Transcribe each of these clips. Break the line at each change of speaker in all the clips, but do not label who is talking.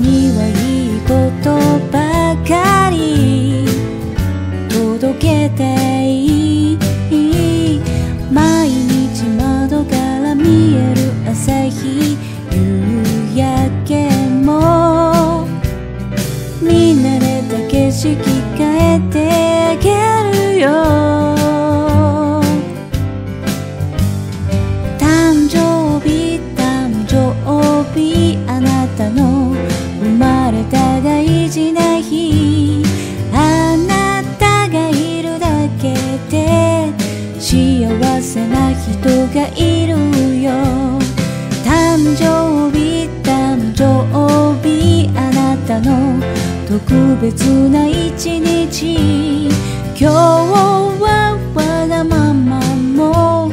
にはいいことばかり届けて幸せな人がいるよ。誕生日誕生日あなたの特別な一日。今日はわがままも。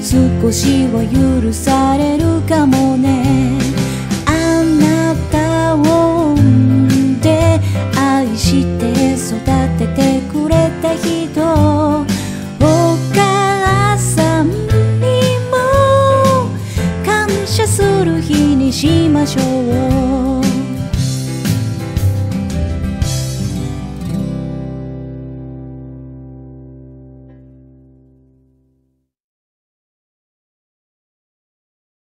少しは許されるかもね。謝する日にしましょう。